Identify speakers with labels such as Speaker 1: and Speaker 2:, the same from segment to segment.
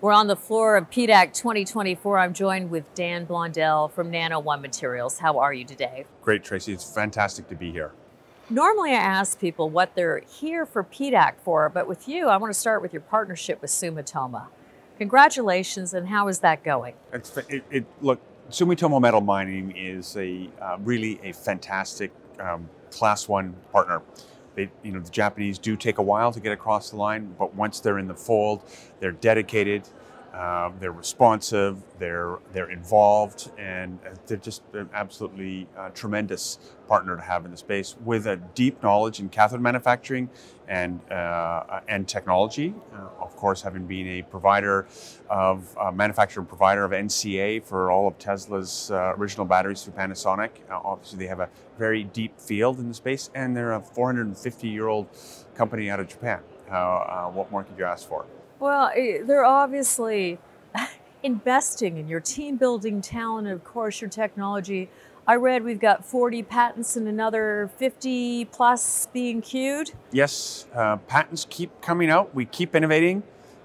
Speaker 1: We're on the floor of PDAC 2024. I'm joined with Dan Blondal from Nano One Materials. How are you today?
Speaker 2: Great, Tracy. It's fantastic to be here.
Speaker 1: Normally, I ask people what they're here for PDAC for, but with you, I want to start with your partnership with Sumitomo. Congratulations, and how is that going?
Speaker 2: It's, it, it, look, Sumitomo Metal Mining is a uh, really a fantastic um, class one partner. They, you know, the Japanese do take a while to get across the line, but once they're in the fold, they're dedicated, um, they're responsive, they're they're involved, and they're just an absolutely uh, tremendous partner to have in the space with a deep knowledge in cathode manufacturing and uh, and technology. Uh, of course, having been a provider of uh, manufacturer and provider of NCA for all of Tesla's uh, original batteries through Panasonic. Uh, obviously, they have a very deep field in the space, and they're a 450 year old company out of Japan. what more could you ask for?
Speaker 1: Well, eh, they're obviously investing in your team building talent of course, your technology. I read we've got 40 patents and another 50 plus being queued.
Speaker 2: Yes, uh, patents keep coming out. We keep innovating.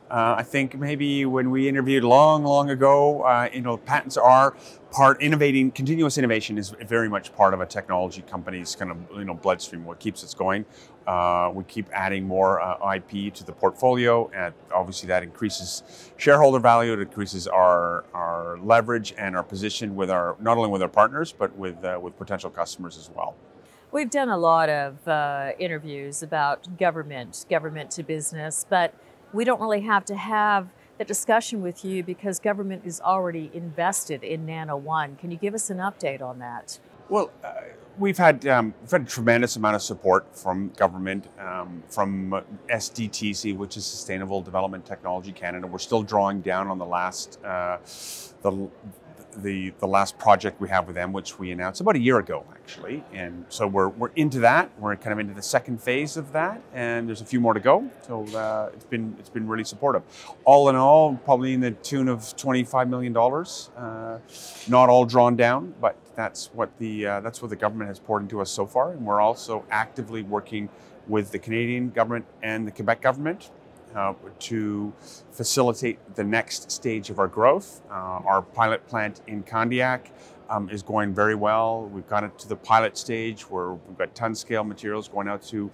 Speaker 2: Uh, I think maybe when we interviewed long, long ago, uh, you know, patents are part innovating. Continuous innovation is very much part of a technology company's kind of you know bloodstream. What keeps us going. Uh, we keep adding more uh, IP to the portfolio, and obviously that increases shareholder value. It increases our our leverage and our position with our not only with our partners but with uh, with potential customers as well.
Speaker 1: We've done a lot of uh, interviews about government, government to business, but we don't really have to have the discussion with you because government is already invested in Nano One. Can you give us an update on that?
Speaker 2: Well, uh, we've had um, we've had a tremendous amount of support from government, um, from SDTC, which is Sustainable Development Technology Canada. We're still drawing down on the last uh, the the, the last project we have with them, which we announced about a year ago, actually. And so we're, we're into that. We're kind of into the second phase of that, and there's a few more to go. So uh, it's been it's been really supportive. All in all, probably in the tune of 25 million dollars. Uh, not all drawn down, but that's what the uh, that's what the government has poured into us so far, and we're also actively working with the Canadian government and the Quebec government uh, to facilitate the next stage of our growth. Uh, our pilot plant in Candiac um, is going very well. We've got it to the pilot stage where we've got ton scale materials going out to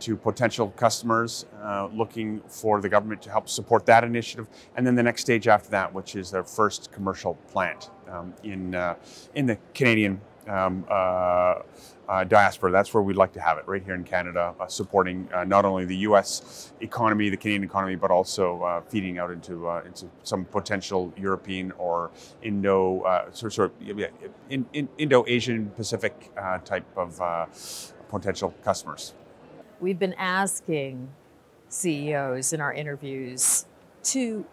Speaker 2: to potential customers uh, looking for the government to help support that initiative. And then the next stage after that, which is their first commercial plant um, in, uh, in the Canadian um, uh, uh, diaspora. That's where we'd like to have it, right here in Canada, uh, supporting uh, not only the U.S. economy, the Canadian economy, but also uh, feeding out into uh, into some potential European or Indo sort, sort of in, in Indo-Asian Pacific type of potential customers.
Speaker 1: We've been asking CEOs in our interviews to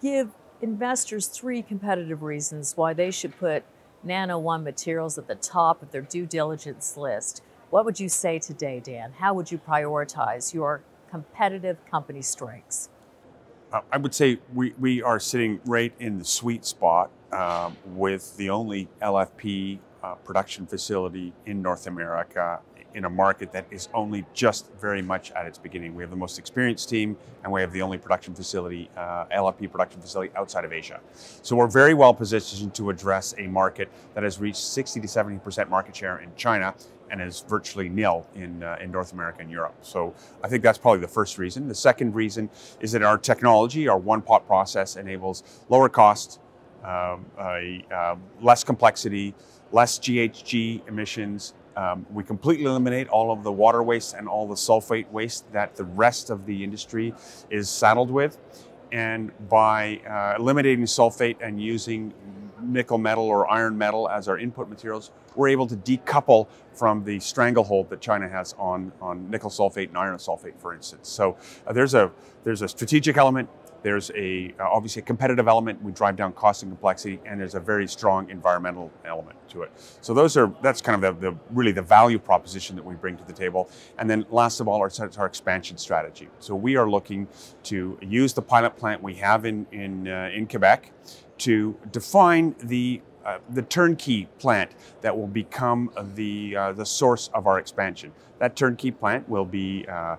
Speaker 1: give investors three competitive reasons why they should put Nano One materials at the top of their due diligence list. What would you say today, Dan? How would you prioritize your competitive company strengths?
Speaker 2: I would say we, we are sitting right in the sweet spot um, with the only LFP uh, production facility in North America in a market that is only just very much at its beginning. We have the most experienced team, and we have the only production facility, uh, LFP production facility outside of Asia. So we're very well positioned to address a market that has reached 60 to 70% market share in China and is virtually nil in, uh, in North America and Europe. So I think that's probably the first reason. The second reason is that our technology, our one pot process, enables lower cost, um, a, uh, less complexity, less GHG emissions, um, we completely eliminate all of the water waste and all the sulfate waste that the rest of the industry is saddled with. And by uh, eliminating sulfate and using nickel metal or iron metal as our input materials, we're able to decouple from the stranglehold that China has on, on nickel sulfate and iron sulfate, for instance. So uh, there's a there's a strategic element there's a uh, obviously a competitive element. We drive down cost and complexity, and there's a very strong environmental element to it. So those are that's kind of the, the really the value proposition that we bring to the table. And then last of all, our, our expansion strategy. So we are looking to use the pilot plant we have in in uh, in Quebec to define the uh, the turnkey plant that will become the, uh, the source of our expansion. That turnkey plant will be uh,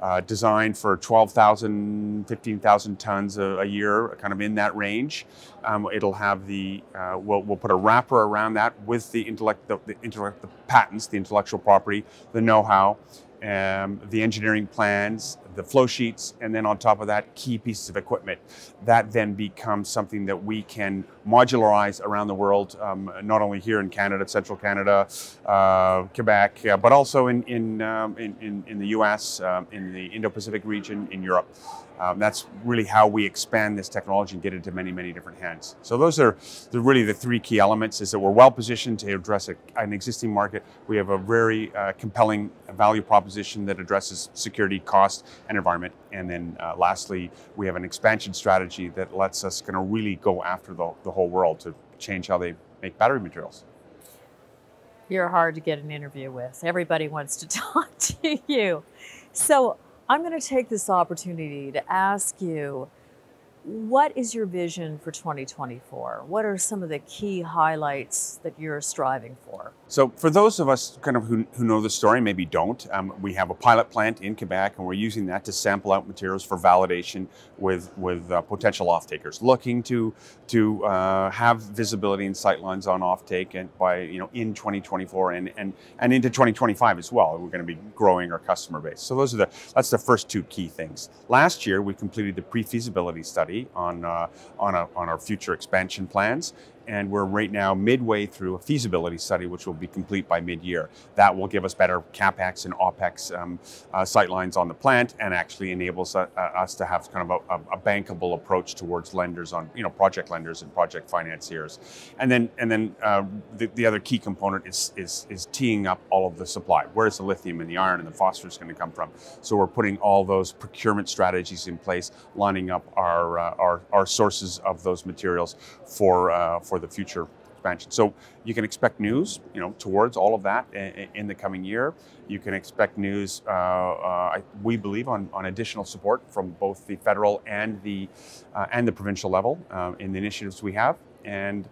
Speaker 2: uh, designed for 12,000, 15,000 tons a, a, year, kind of in that range. Um, it'll have the, uh, we'll, we'll put a wrapper around that with the intellect, the, the, intellect, the patents, the intellectual property, the know-how, um, the engineering plans, the flow sheets, and then on top of that, key pieces of equipment. That then becomes something that we can modularize around the world, um, not only here in Canada, Central Canada, uh, Quebec, uh, but also in in, um, in, in, the US, um, in the Indo-Pacific region, in Europe. Um, that's really how we expand this technology and get it into many, many different hands. So those are the, really the three key elements is that we're well positioned to address a, an existing market. We have a very uh, compelling value proposition that addresses security, cost, and environment. And then uh, lastly, we have an expansion strategy that lets us kind of really go after the, the whole world to change how they make battery materials.
Speaker 1: You're hard to get an interview with. Everybody wants to talk to you. So I'm going to take this opportunity to ask you what is your vision for 2024? What are some of the key highlights that you're striving for?
Speaker 2: So, for those of us kind of who, who know the story, maybe don't, um, we have a pilot plant in Quebec, and we're using that to sample out materials for validation with with uh, potential off-takers, looking to to uh, have visibility and sight lines on offtake and by you know in 2024 and and and into 2025 as well. We're going to be growing our customer base. So those are the that's the first two key things. Last year, we completed the pre-feasibility study study on, uh, on, a, on our future expansion plans and we're right now midway through a feasibility study, which will be complete by mid-year. That will give us better capex and opex um, uh, sightlines on the plant, and actually enables uh, uh, us to have kind of a, a, bankable approach towards lenders on, you know, project lenders and project financiers. And then, and then uh, the, the, other key component is, is is teeing up all of the supply. Where's the lithium and the iron and the phosphorus going to come from? So we're putting all those procurement strategies in place, lining up our uh, our, our sources of those materials for uh, for for the future expansion. So you can expect news, you know, towards all of that in, the coming year. You can expect news, uh, uh, we believe, on, on additional support from both the federal and the uh, and the provincial level uh, in the initiatives we have, and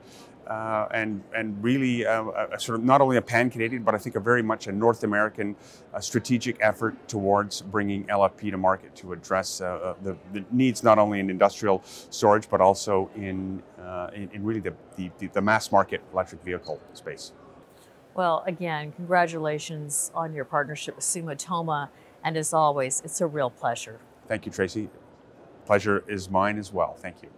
Speaker 2: uh, and and really uh, a, sort of not only a pan Canadian, but I think a very much a North American uh, strategic effort towards bringing LFP to market to address uh, uh, the, the, needs not only in industrial storage but also in uh, in, in, really the, the, the mass market electric vehicle space.
Speaker 1: Well, again, congratulations on your partnership with Sumitomo, and as always, it's a real pleasure.
Speaker 2: Thank you, Tracy. Pleasure is mine as well. Thank you.